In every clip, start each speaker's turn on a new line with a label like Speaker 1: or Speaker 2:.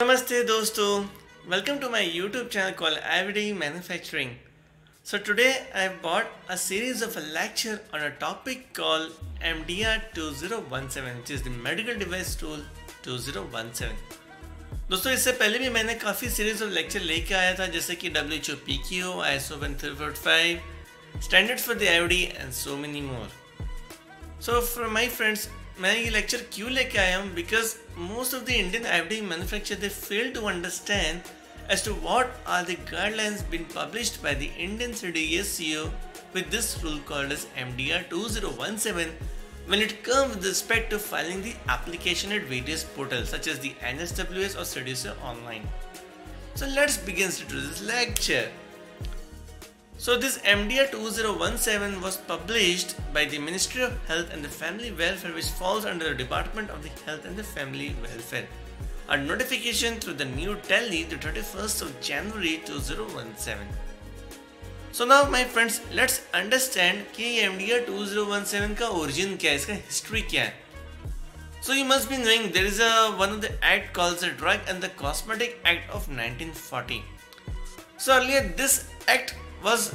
Speaker 1: Namaste dosto, welcome to my YouTube channel called IVD Manufacturing. So today I have bought a series of a lecture on a topic called MDR2017 which is the Medical Device Rule 2017. दोस्तों इससे पहले भी मैंने काफ़ी series और lecture लेके आया था जैसे कि W P Q I S O one three four five standard for the I and so many more so for friends मैं ये लेक्चर क्यों लेके आया हूँ because most of the Indian I manufacture they fail to understand as to what are the guidelines being published by the Indian CDSCO with this rule called as MDR 2017 when it comes with respect to filing the application at various portals such as the NSWS or CDSCO online. So let's begin to this lecture. So this MDR 2017 was published by the Ministry of Health and the Family Welfare which falls under the Department of the Health and the Family Welfare. A notification through the New Delhi the 31st of January 2017. So now my friends let's understand कि MDR 2017 का origin क्या है इसका history क्या है So you must be knowing there is a one of the act called the Drug and the Cosmetic Act of 1940. So earlier this act was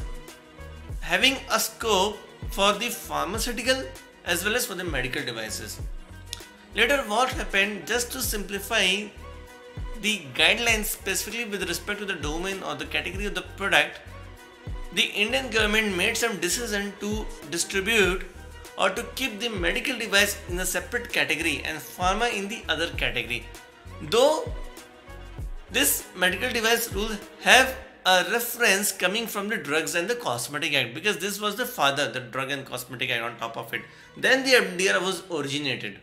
Speaker 1: having a scope for the pharmaceutical as well as for the medical devices. Later what happened just to simplify the guidelines specifically with respect to the domain or the category of the product the Indian government made some decision to distribute or to keep the medical device in a separate category and pharma in the other category. Though this medical device rule have a reference coming from the drugs and the cosmetic act because this was the father the drug and cosmetic act on top of it. Then the MDR was originated.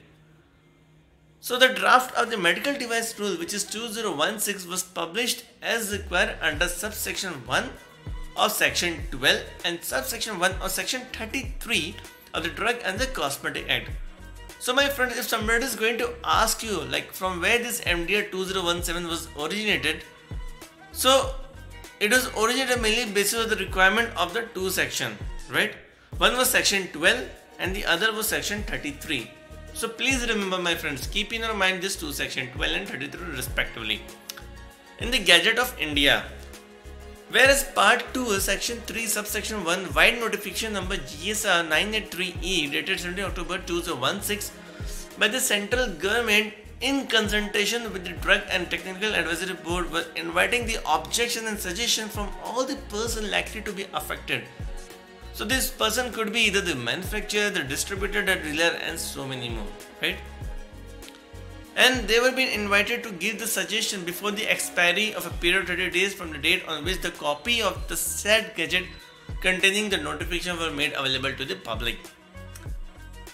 Speaker 1: So the draft of the medical device rule which is 2016 was published as required under subsection 1 of section 12 and subsection 1 of section 33 of the drug and the cosmetic act. So my friend if somebody is going to ask you like from where this MDR 2017 was originated so it was originated mainly based on the requirement of the two section right? One was section 12 and the other was section 33 so please remember my friends keep in your mind this two section 12 and 33 respectively. In the Gazette of India Whereas Part 2, Section 3, Subsection 1, Vide Notification Number GSR 983E dated 17 October 2016 by the central government in consultation with the Drug and Technical Advisory Board were inviting the objection and suggestion from all the person likely to be affected. So this person could be either the manufacturer, the distributor, the dealer and so many more, right? and they were being invited to give the suggestion before the expiry of a period of 30 days from the date on which the copy of the said gazette containing the notification were made available to the public.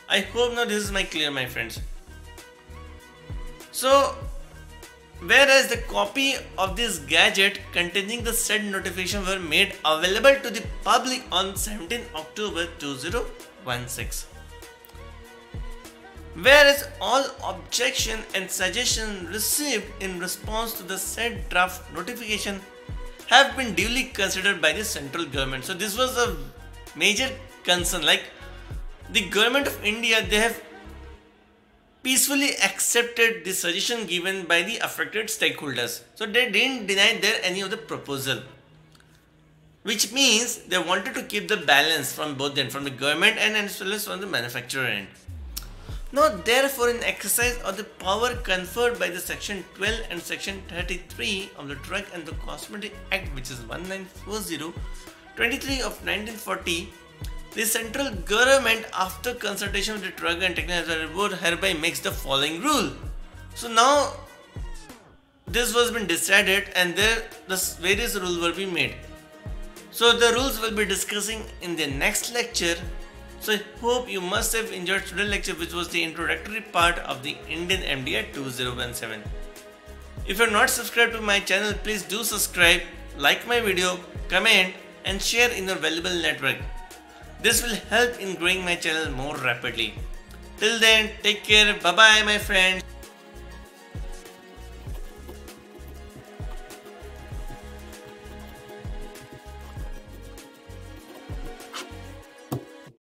Speaker 1: I hope now this is my clear my friends. So whereas the copy of this gazette containing the said notification were made available to the public on 17 October 2016 whereas all objection and suggestion received in response to the said draft notification have been duly considered by the central government. So this was a major concern like the government of India they have peacefully accepted the suggestion given by the affected stakeholders. So they didn't deny their any of the proposal which means they wanted to keep the balance from both end from the government and as well as from the manufacturer end. Now, therefore, in exercise of the power conferred by the Section 12 and Section 33 of the Drug and the Cosmetic Act, which is 1940 23 of 1940, the central government, after consultation with the Drug and Technical Board, hereby makes the following rule. So now, this was been decided, and there the various rules will be made. So the rules will be discussing in the next lecture so I hope you must have enjoyed today's lecture which was the introductory part of the Indian MDR 2017. If you are not subscribed to my channel, please do subscribe, like my video, comment and share in your valuable network. This will help in growing my channel more rapidly. Till then, take care. Bye bye my friends.